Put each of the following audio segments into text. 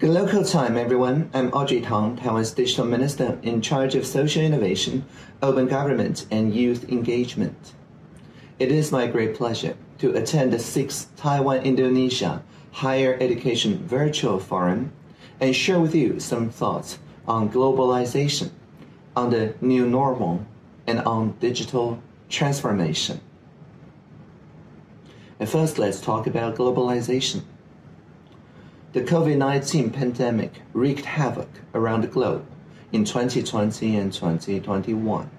Good local time, everyone. I'm Audrey Tang, Taiwan's Digital Minister in charge of social innovation, open government, and youth engagement. It is my great pleasure to attend the sixth Taiwan Indonesia Higher Education Virtual Forum and share with you some thoughts on globalization, on the new normal, and on digital transformation. And first, let's talk about globalization. The COVID 19 pandemic wreaked havoc around the globe in 2020 and 2021.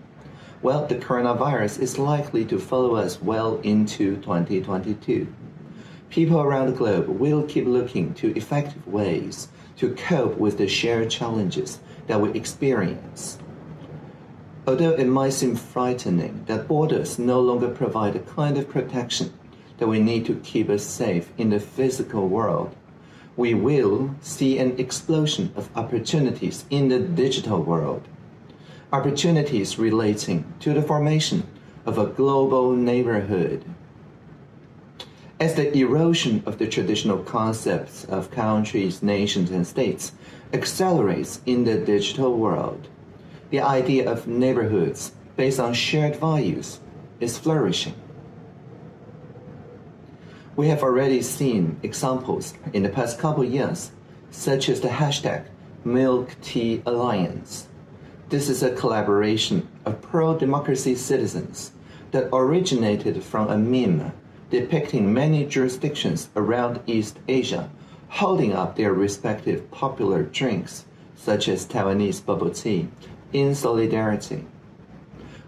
Well, the coronavirus is likely to follow us well into 2022. People around the globe will keep looking to effective ways to cope with the shared challenges that we experience. Although it might seem frightening that borders no longer provide the kind of protection that we need to keep us safe in the physical world, we will see an explosion of opportunities in the digital world. Opportunities relating to the formation of a global neighborhood. As the erosion of the traditional concepts of countries, nations, and states accelerates in the digital world, the idea of neighborhoods based on shared values is flourishing. We have already seen examples in the past couple years, such as the hashtag Milk Tea Alliance. This is a collaboration of pro democracy citizens that originated from a meme depicting many jurisdictions around East Asia holding up their respective popular drinks, such as Taiwanese bubble tea, in solidarity.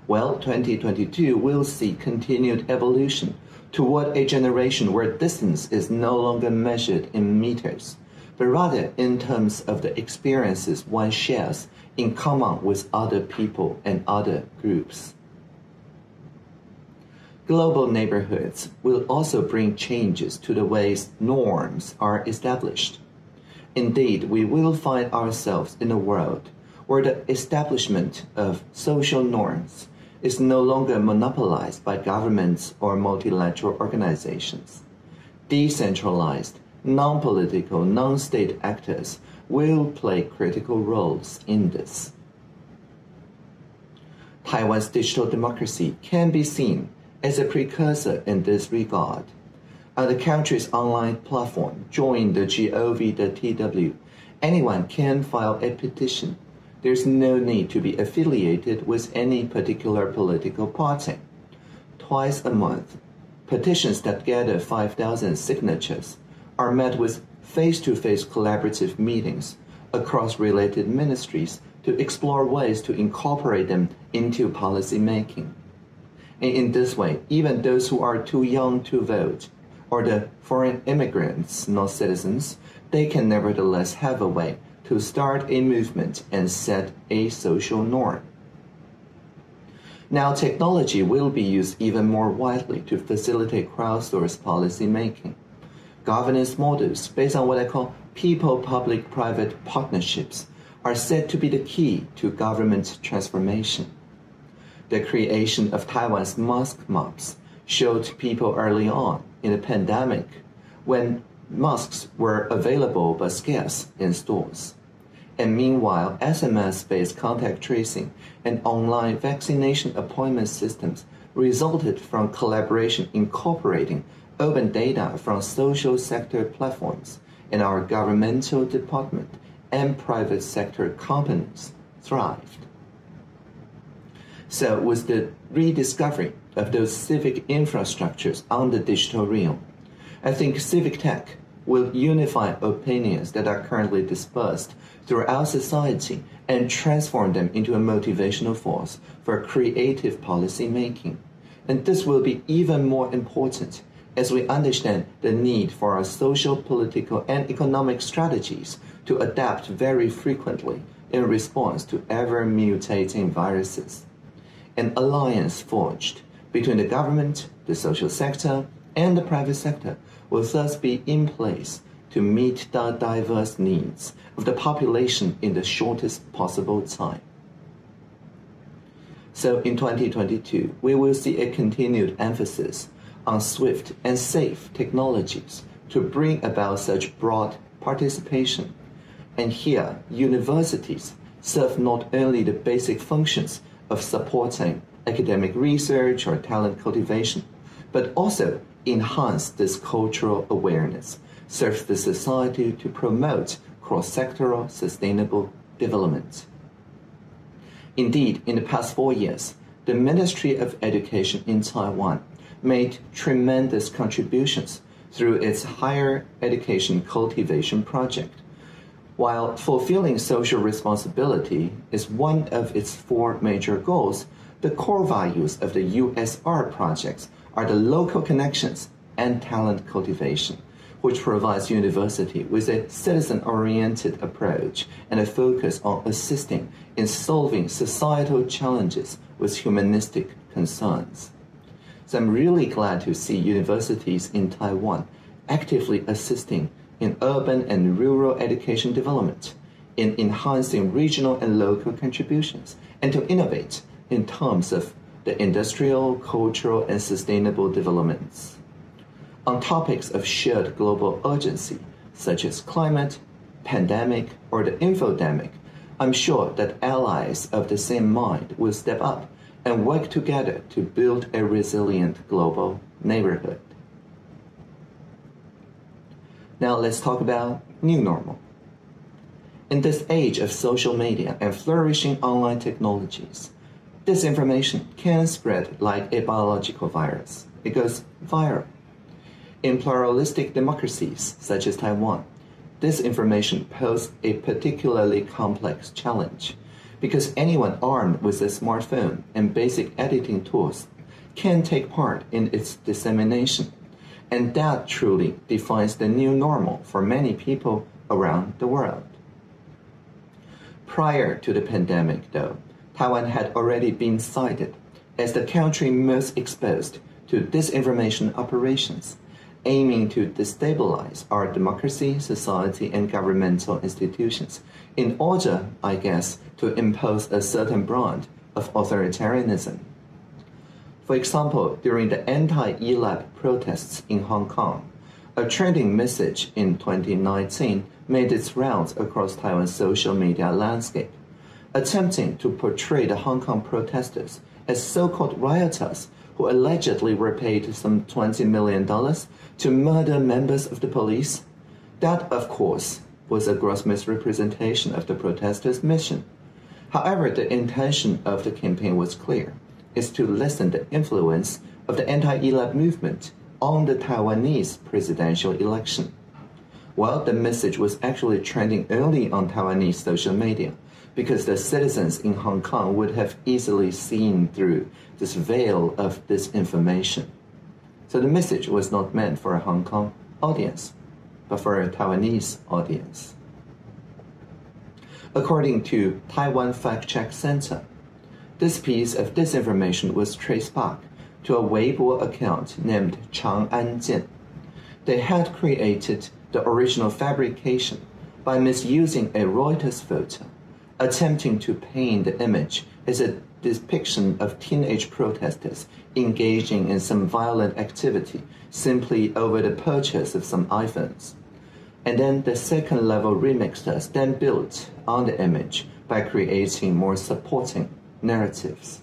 Well, 2022 will see continued evolution toward a generation where distance is no longer measured in meters, but rather in terms of the experiences one shares in common with other people and other groups. Global neighborhoods will also bring changes to the ways norms are established. Indeed, we will find ourselves in a world where the establishment of social norms is no longer monopolized by governments or multilateral organizations. Decentralized, non political, non state actors will play critical roles in this. Taiwan's digital democracy can be seen as a precursor in this regard. On the country's online platform, join the gov.tw, anyone can file a petition there's no need to be affiliated with any particular political party. Twice a month, petitions that gather 5,000 signatures are met with face to face collaborative meetings across related ministries to explore ways to incorporate them into policy making. And in this way, even those who are too young to vote or the foreign immigrants, not citizens, they can nevertheless have a way to start a movement and set a social norm. Now, technology will be used even more widely to facilitate crowdsourced policy making. Governance models based on what I call people public private partnerships are said to be the key to government transformation. The creation of Taiwan's mask maps showed people early on in the pandemic when masks were available but scarce in stores. And meanwhile, SMS based contact tracing and online vaccination appointment systems resulted from collaboration incorporating open data from social sector platforms and our governmental department and private sector companies thrived. So, with the rediscovery of those civic infrastructures on the digital realm, I think civic tech will unify opinions that are currently dispersed throughout society and transform them into a motivational force for creative policy making. And this will be even more important as we understand the need for our social, political, and economic strategies to adapt very frequently in response to ever mutating viruses. An alliance forged between the government, the social sector, and the private sector will thus be in place to meet the diverse needs of the population in the shortest possible time. So in 2022, we will see a continued emphasis on swift and safe technologies to bring about such broad participation, And here, universities serve not only the basic functions of supporting academic research or talent cultivation, but also enhance this cultural awareness, serve the society to promote cross-sectoral sustainable development. Indeed, in the past four years, the Ministry of Education in Taiwan made tremendous contributions through its higher education cultivation project. While fulfilling social responsibility is one of its four major goals, the core values of the USR projects are the local connections and talent cultivation, which provides university with a citizen-oriented approach and a focus on assisting in solving societal challenges with humanistic concerns. So I'm really glad to see universities in Taiwan actively assisting in urban and rural education development, in enhancing regional and local contributions, and to innovate in terms of the industrial, cultural, and sustainable developments. On topics of shared global urgency, such as climate, pandemic, or the infodemic, I'm sure that allies of the same mind will step up and work together to build a resilient global neighborhood. Now let's talk about new normal. In this age of social media and flourishing online technologies, disinformation can spread like a biological virus. It goes viral. In pluralistic democracies such as Taiwan, disinformation poses a particularly complex challenge because anyone armed with a smartphone and basic editing tools can take part in its dissemination. And that truly defines the new normal for many people around the world. Prior to the pandemic, though, Taiwan had already been cited as the country most exposed to disinformation operations, aiming to destabilize our democracy, society, and governmental institutions in order, I guess, to impose a certain brand of authoritarianism. For example, during the anti-ELAB protests in Hong Kong, a trending message in 2019 made its rounds across Taiwan's social media landscape, attempting to portray the Hong Kong protesters as so-called rioters who allegedly were paid some $20 million to murder members of the police. That, of course, was a gross misrepresentation of the protesters' mission. However, the intention of the campaign was clear, is to lessen the influence of the anti-ELAB movement on the Taiwanese presidential election. Well, the message was actually trending early on Taiwanese social media because the citizens in Hong Kong would have easily seen through this veil of disinformation. So the message was not meant for a Hong Kong audience but for a Taiwanese audience. According to Taiwan Fact Check Center, this piece of disinformation was traced back to a Weibo account named Chang'an Jian. They had created the original fabrication by misusing a Reuters photo, attempting to paint the image as a depiction of teenage protesters engaging in some violent activity simply over the purchase of some iPhones. And then the second level remixers then built on the image by creating more supporting narratives.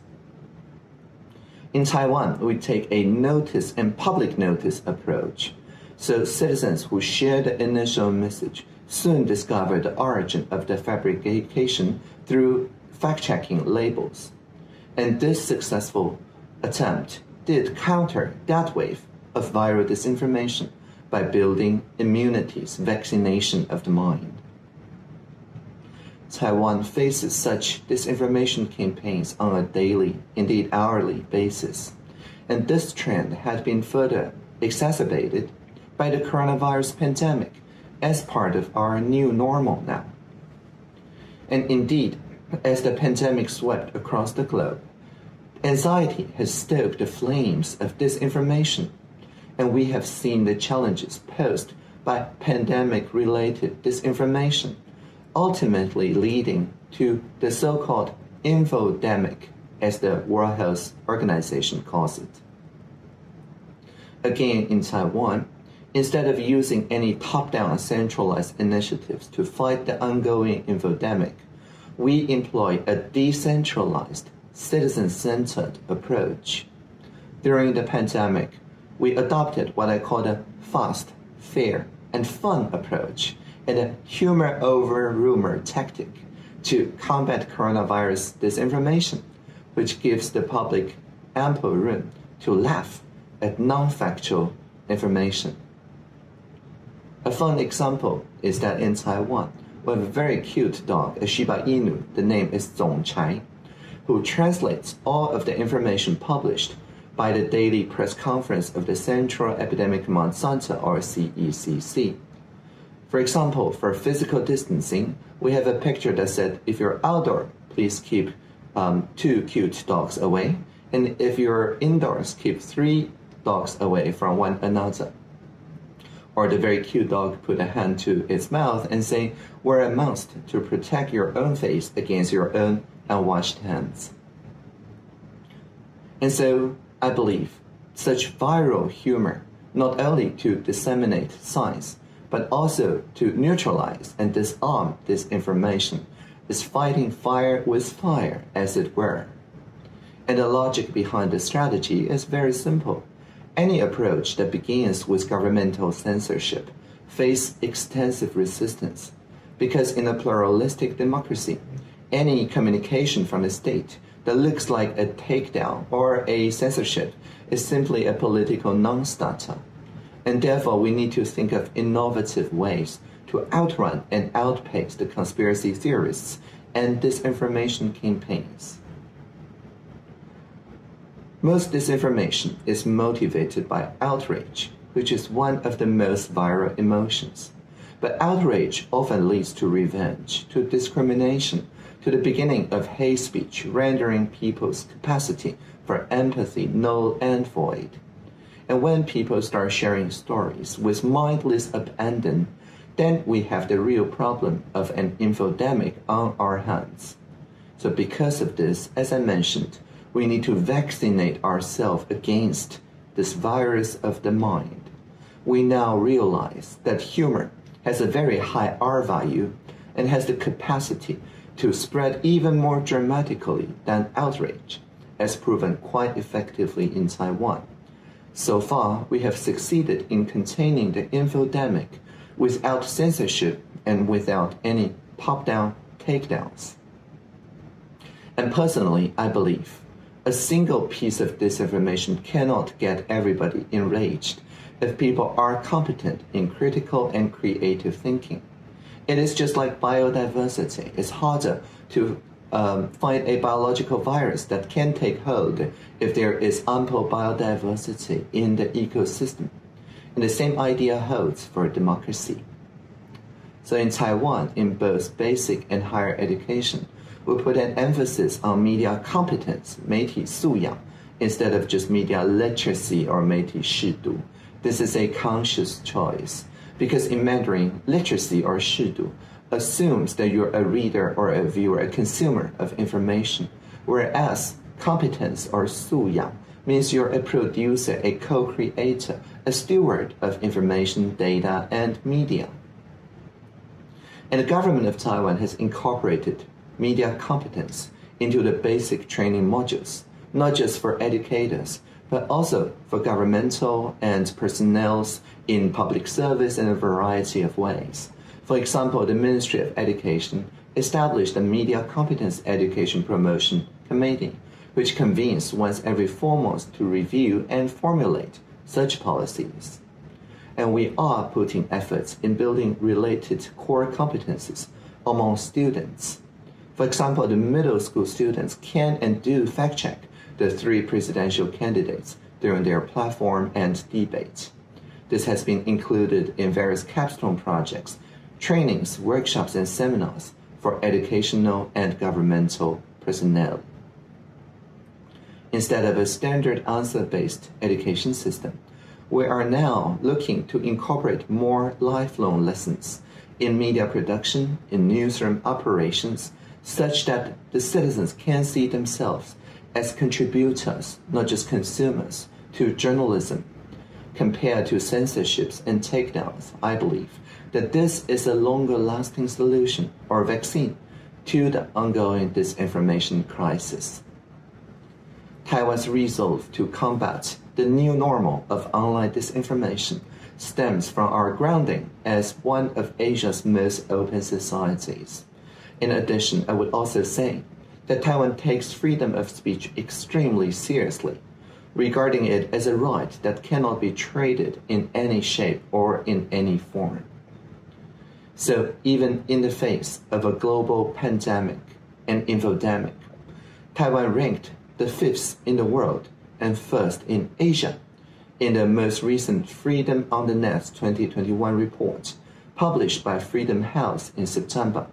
In Taiwan, we take a notice and public notice approach. So citizens who share the initial message soon discovered the origin of the fabrication through fact-checking labels. And this successful attempt did counter that wave of viral disinformation by building immunities, vaccination of the mind. Taiwan faces such disinformation campaigns on a daily, indeed hourly basis, and this trend had been further exacerbated by the coronavirus pandemic as part of our new normal now. And indeed, as the pandemic swept across the globe, anxiety has stoked the flames of disinformation and we have seen the challenges posed by pandemic related disinformation, ultimately leading to the so called infodemic, as the World Health Organization calls it. Again, in Taiwan, Instead of using any top down centralized initiatives to fight the ongoing infodemic, we employ a decentralized, citizen centered approach. During the pandemic, we adopted what I call a fast, fair, and fun approach and a humor over rumor tactic to combat coronavirus disinformation, which gives the public ample room to laugh at non factual information. A fun example is that in Taiwan, we have a very cute dog, a Shiba Inu, the name is Zongchai, who translates all of the information published by the daily press conference of the Central Epidemic Command Center, or CECC. For example, for physical distancing, we have a picture that said, if you're outdoor, please keep um, two cute dogs away, and if you're indoors, keep three dogs away from one another or the very cute dog put a hand to its mouth and say, wear a mask to protect your own face against your own unwashed hands. And so I believe such viral humor not only to disseminate science, but also to neutralize and disarm disinformation is fighting fire with fire, as it were. And the logic behind the strategy is very simple. Any approach that begins with governmental censorship face extensive resistance because in a pluralistic democracy, any communication from the state that looks like a takedown or a censorship is simply a political non-starter. And therefore, we need to think of innovative ways to outrun and outpace the conspiracy theorists and disinformation campaigns. Most disinformation is motivated by outrage, which is one of the most viral emotions. But outrage often leads to revenge, to discrimination, to the beginning of hate speech, rendering people's capacity for empathy null and void. And when people start sharing stories with mindless abandon, then we have the real problem of an infodemic on our hands. So, because of this, as I mentioned, we need to vaccinate ourselves against this virus of the mind. We now realize that humor has a very high R value and has the capacity to spread even more dramatically than outrage, as proven quite effectively in Taiwan. So far, we have succeeded in containing the infodemic without censorship and without any pop down takedowns. And personally, I believe a single piece of disinformation cannot get everybody enraged if people are competent in critical and creative thinking. It is just like biodiversity. It's harder to um, find a biological virus that can take hold if there is ample biodiversity in the ecosystem. And the same idea holds for democracy. So in Taiwan, in both basic and higher education, we put an emphasis on media competence, 媒体素养, instead of just media literacy or 媒体识读. This is a conscious choice because in Mandarin, literacy or 适度 assumes that you're a reader or a viewer, a consumer of information, whereas competence or 素养 means you're a producer, a co-creator, a steward of information, data, and media. And the government of Taiwan has incorporated media competence into the basic training modules, not just for educators, but also for governmental and personnel in public service in a variety of ways. For example, the Ministry of Education established a Media Competence Education Promotion Committee, which convenes once every four months to review and formulate such policies. And we are putting efforts in building related core competences among students for example, the middle school students can and do fact check the three presidential candidates during their platform and debates. This has been included in various capstone projects, trainings, workshops, and seminars for educational and governmental personnel. Instead of a standard answer based education system, we are now looking to incorporate more lifelong lessons in media production, in newsroom operations, such that the citizens can see themselves as contributors, not just consumers, to journalism. Compared to censorships and takedowns, I believe that this is a longer lasting solution or vaccine to the ongoing disinformation crisis. Taiwan's resolve to combat the new normal of online disinformation stems from our grounding as one of Asia's most open societies. In addition, I would also say that Taiwan takes freedom of speech extremely seriously, regarding it as a right that cannot be traded in any shape or in any form. So, even in the face of a global pandemic and infodemic, Taiwan ranked the fifth in the world and first in Asia in the most recent Freedom on the Net 2021 report published by Freedom House in September.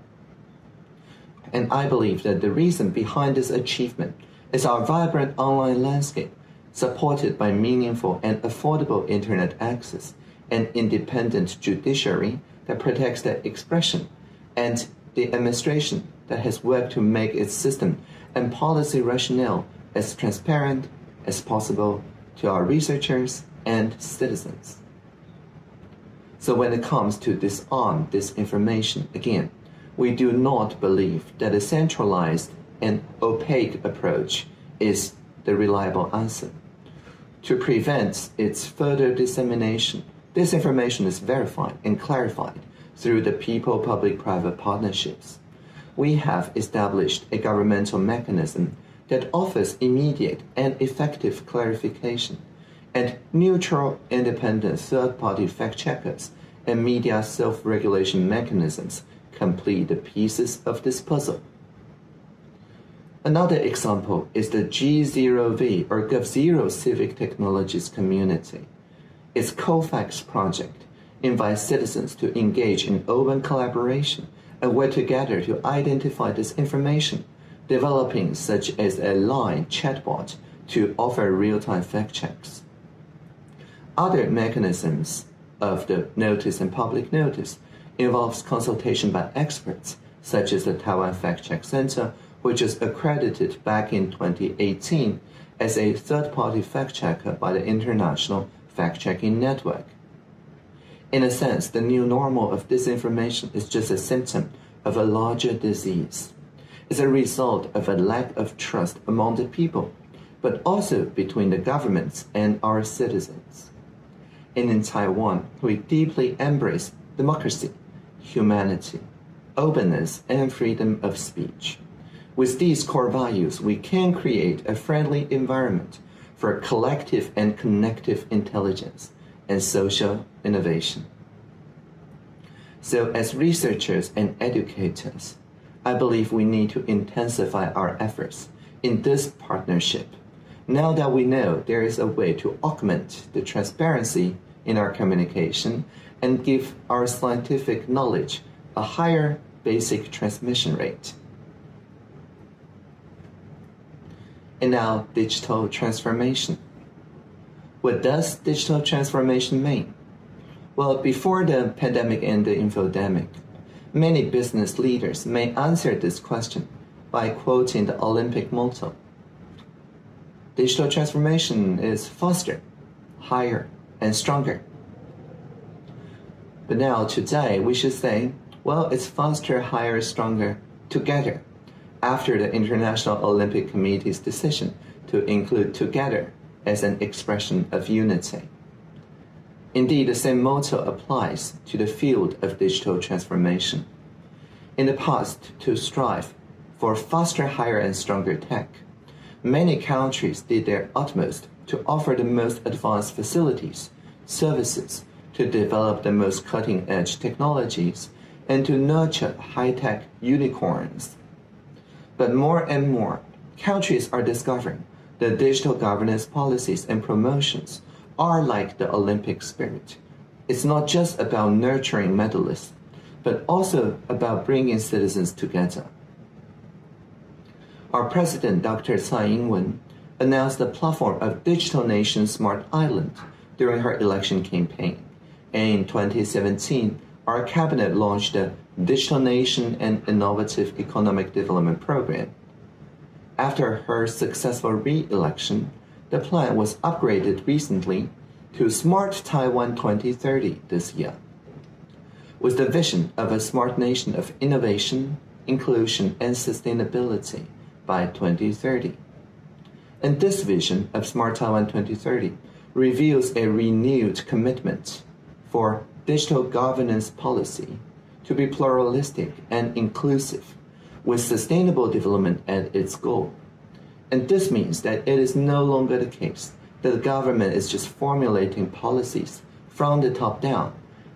And I believe that the reason behind this achievement is our vibrant online landscape, supported by meaningful and affordable internet access, an independent judiciary that protects the expression, and the administration that has worked to make its system and policy rationale as transparent as possible to our researchers and citizens. So when it comes to disarm disinformation, again, we do not believe that a centralized and opaque approach is the reliable answer. To prevent its further dissemination, this information is verified and clarified through the people public private partnerships. We have established a governmental mechanism that offers immediate and effective clarification, and neutral, independent third party fact checkers and media self regulation mechanisms complete the pieces of this puzzle. Another example is the G0V or GovZero Civic Technologies community. Its Cofacts project invites citizens to engage in open collaboration and work together to identify disinformation developing such as a line chatbot to offer real-time fact checks. Other mechanisms of the notice and public notice involves consultation by experts, such as the Taiwan Fact Check Center, which is accredited back in 2018 as a third-party fact checker by the International Fact-Checking Network. In a sense, the new normal of disinformation is just a symptom of a larger disease is a result of a lack of trust among the people, but also between the governments and our citizens. And in Taiwan, we deeply embrace democracy, humanity, openness, and freedom of speech. With these core values, we can create a friendly environment for collective and connective intelligence and social innovation. So, as researchers and educators, I believe we need to intensify our efforts in this partnership. Now that we know there is a way to augment the transparency in our communication and give our scientific knowledge a higher basic transmission rate. And now, digital transformation. What does digital transformation mean? Well, before the pandemic and the infodemic, Many business leaders may answer this question by quoting the Olympic motto Digital transformation is faster, higher, and stronger. But now, today, we should say, well, it's faster, higher, stronger together after the International Olympic Committee's decision to include together as an expression of unity. Indeed, the same motto applies to the field of digital transformation. In the past, to strive for faster, higher, and stronger tech, many countries did their utmost to offer the most advanced facilities, services, to develop the most cutting edge technologies, and to nurture high tech unicorns. But more and more, countries are discovering that digital governance policies and promotions are like the Olympic spirit. It's not just about nurturing medalists, but also about bringing citizens together. Our president, Dr. Tsai Ing-wen, announced the platform of Digital Nation Smart Island during her election campaign. In 2017, our cabinet launched the Digital Nation and Innovative Economic Development Program. After her successful re election, the plan was upgraded recently to Smart Taiwan 2030 this year, with the vision of a smart nation of innovation, inclusion, and sustainability by 2030. And this vision of Smart Taiwan 2030 reveals a renewed commitment for digital governance policy to be pluralistic and inclusive, with sustainable development at its goal. And this means that it is no longer the case that the government is just formulating policies from the top down,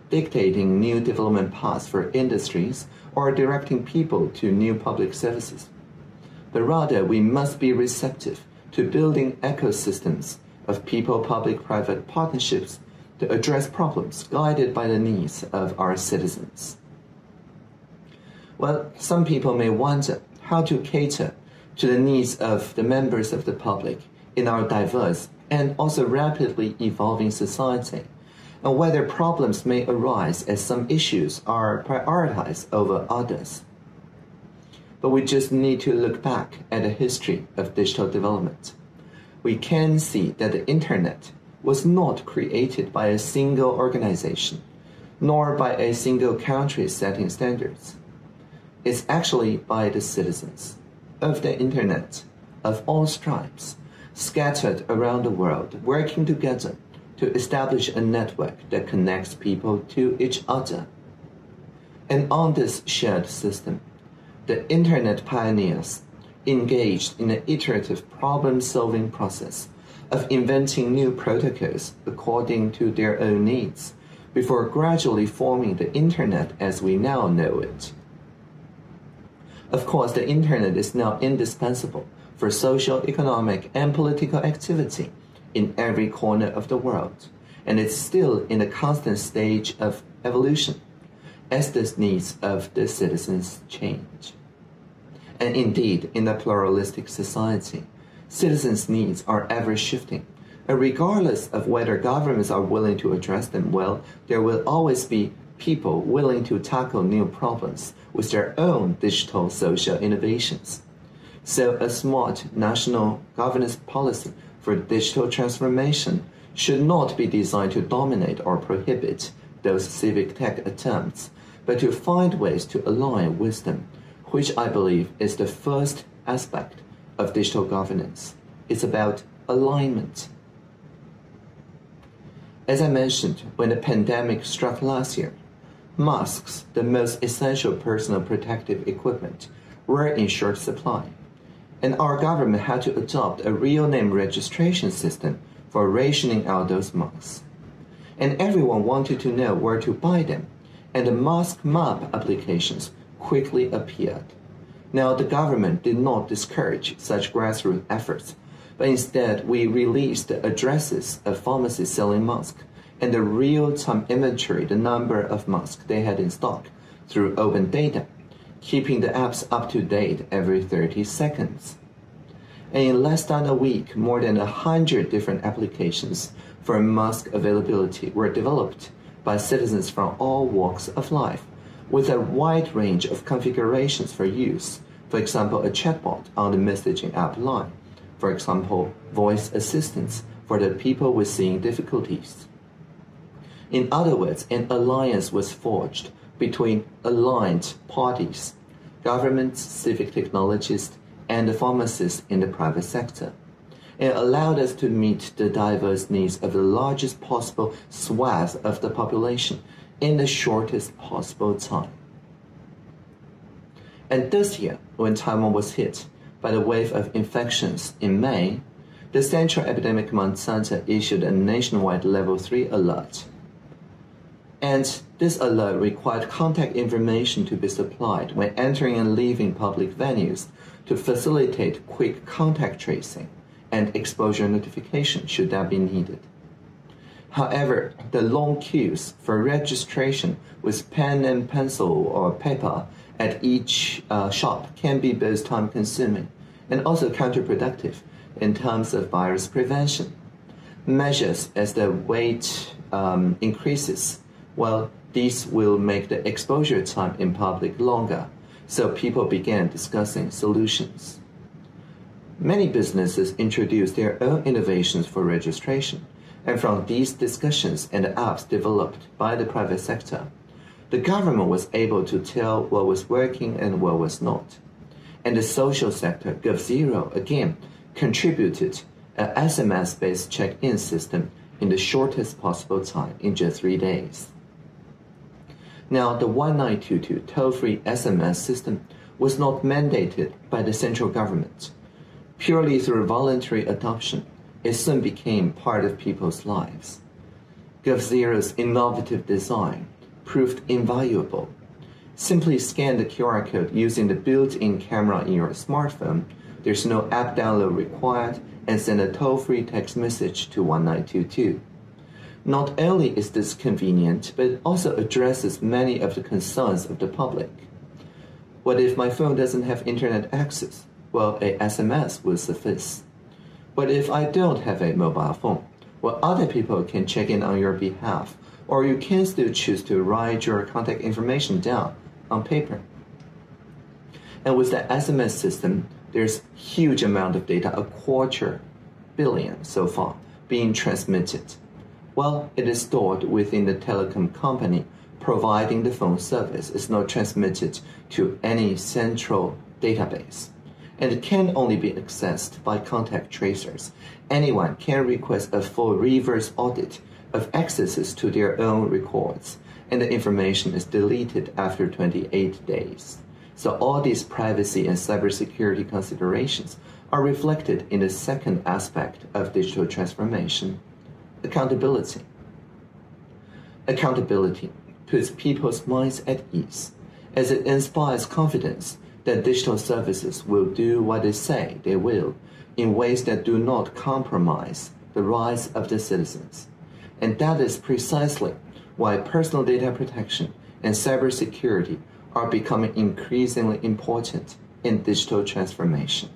dictating new development paths for industries or directing people to new public services. But rather, we must be receptive to building ecosystems of people public private partnerships to address problems guided by the needs of our citizens. Well, some people may wonder how to cater to the needs of the members of the public in our diverse and also rapidly evolving society, and whether problems may arise as some issues are prioritized over others. But we just need to look back at the history of digital development. We can see that the internet was not created by a single organization, nor by a single country setting standards. It's actually by the citizens of the internet of all stripes scattered around the world, working together to establish a network that connects people to each other. And on this shared system, the internet pioneers engaged in an iterative problem solving process of inventing new protocols according to their own needs before gradually forming the internet as we now know it. Of course, the internet is now indispensable for social, economic, and political activity in every corner of the world, and it's still in a constant stage of evolution as the needs of the citizens change. And indeed, in a pluralistic society, citizens' needs are ever shifting. And regardless of whether governments are willing to address them well, there will always be people willing to tackle new problems with their own digital social innovations. So a smart national governance policy for digital transformation should not be designed to dominate or prohibit those civic tech attempts, but to find ways to align with them, which I believe is the first aspect of digital governance. It's about alignment. As I mentioned, when the pandemic struck last year, masks, the most essential personal protective equipment, were in short supply and our government had to adopt a real name registration system for rationing out those masks. And everyone wanted to know where to buy them, and the mask map applications quickly appeared. Now, the government did not discourage such grassroots efforts, but instead we released the addresses of pharmacies selling masks and the real-time inventory, the number of masks they had in stock through open data keeping the apps up to date every 30 seconds. And in less than a week, more than 100 different applications for mask availability were developed by citizens from all walks of life, with a wide range of configurations for use. For example, a chatbot on the messaging app line. For example, voice assistants for the people with seeing difficulties. In other words, an alliance was forged between aligned parties, governments, civic technologists, and the pharmacists in the private sector. It allowed us to meet the diverse needs of the largest possible swath of the population in the shortest possible time. And this year, when Taiwan was hit by the wave of infections in May, the Central Epidemic Command Center issued a nationwide level 3 alert and this alert required contact information to be supplied when entering and leaving public venues to facilitate quick contact tracing and exposure notification should that be needed. However, the long queues for registration with pen and pencil or paper at each uh, shop can be both time consuming and also counterproductive in terms of virus prevention. Measures as the wait um, increases well, this will make the exposure time in public longer, so people began discussing solutions. Many businesses introduced their own innovations for registration, And from these discussions and apps developed by the private sector, the government was able to tell what was working and what was not. And the social sector, GovZero, again, contributed an SMS based check in system in the shortest possible time in just three days. Now, the 1922 toll free SMS system was not mandated by the central government. Purely through voluntary adoption, it soon became part of people's lives. GovZero's innovative design proved invaluable. Simply scan the QR code using the built-in camera in your smartphone. There's no app download required and send a toll-free text message to 1922. Not only is this convenient, but it also addresses many of the concerns of the public. What if my phone doesn't have internet access? Well, a SMS will suffice. But if I don't have a mobile phone, well, other people can check in on your behalf, or you can still choose to write your contact information down on paper. And with the SMS system, there's huge amount of data, a quarter billion so far, being transmitted. Well, it is stored within the telecom company providing the phone service It's not transmitted to any central database and can only be accessed by contact tracers. Anyone can request a full reverse audit of accesses to their own records, and the information is deleted after 28 days. So all these privacy and cybersecurity considerations are reflected in the second aspect of digital transformation, accountability. Accountability puts people's minds at ease as it inspires confidence that digital services will do what they say they will in ways that do not compromise the rights of the citizens. And that is precisely why personal data protection and cybersecurity are becoming increasingly important in digital transformation.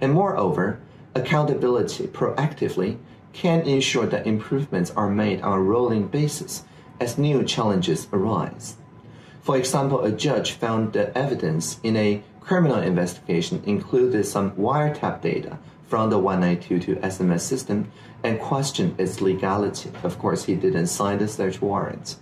And moreover, accountability proactively can ensure that improvements are made on a rolling basis as new challenges arise. For example, a judge found that evidence in a criminal investigation included some wiretap data from the 1922 SMS system and questioned its legality. Of course, he didn't sign the search warrant.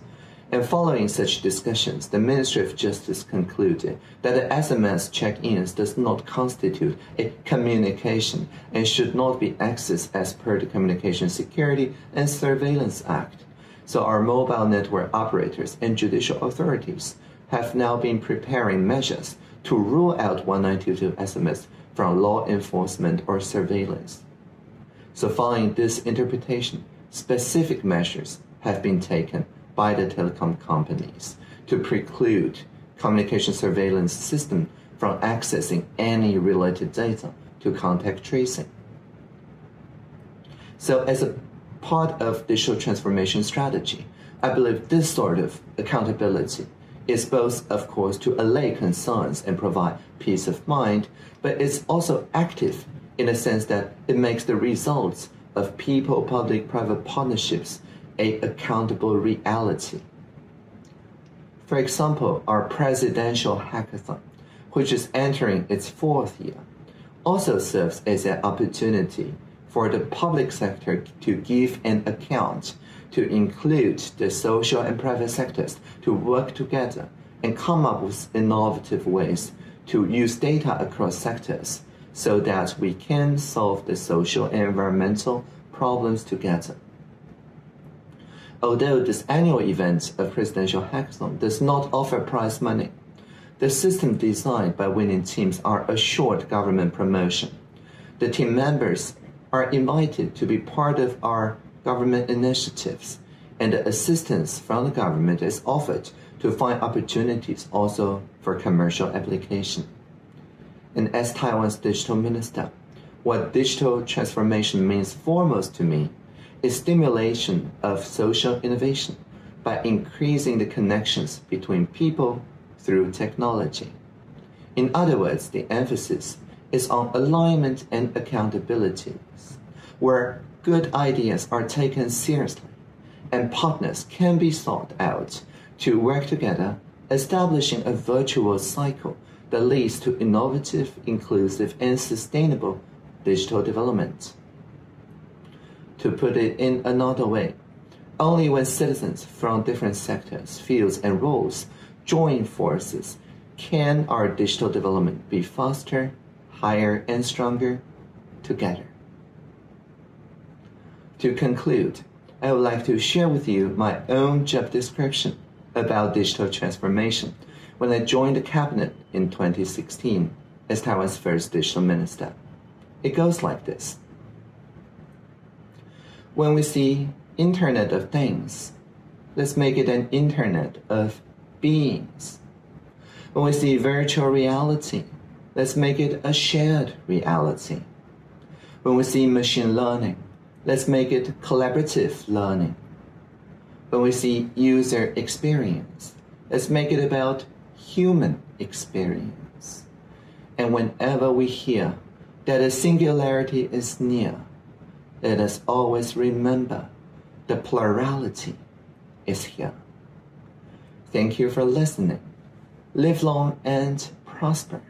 And following such discussions, the Ministry of Justice concluded that the SMS check-ins does not constitute a communication and should not be accessed as per the Communication Security and Surveillance Act. So our mobile network operators and judicial authorities have now been preparing measures to rule out 1922 SMS from law enforcement or surveillance. So following this interpretation, specific measures have been taken by the telecom companies to preclude communication surveillance system from accessing any related data to contact tracing. So as a part of digital transformation strategy. I believe this sort of accountability is both, of course, to allay concerns and provide peace of mind, but it's also active in the sense that it makes the results of people public private partnerships a accountable reality. For example, our presidential hackathon, which is entering its fourth year, also serves as an opportunity for the public sector to give an account to include the social and private sectors to work together and come up with innovative ways to use data across sectors so that we can solve the social and environmental problems together. Although this annual event of Presidential Hackathon does not offer prize money, the system designed by winning teams are assured government promotion. The team members are invited to be part of our government initiatives, and assistance from the government is offered to find opportunities also for commercial application. And as Taiwan's digital minister, what digital transformation means foremost to me is stimulation of social innovation by increasing the connections between people through technology. In other words, the emphasis is on alignment and accountability, where good ideas are taken seriously and partners can be sought out to work together, establishing a virtuous cycle that leads to innovative, inclusive, and sustainable digital development. To put it in another way, only when citizens from different sectors, fields, and roles join forces can our digital development be faster, higher, and stronger together. To conclude, I would like to share with you my own job description about digital transformation when I joined the cabinet in 2016 as Taiwan's first digital minister. It goes like this. When we see Internet of Things, let's make it an Internet of beings. When we see virtual reality, let's make it a shared reality. When we see machine learning, let's make it collaborative learning. When we see user experience, let's make it about human experience. And whenever we hear that a singularity is near, let us always remember the plurality is here. Thank you for listening. Live long and prosper.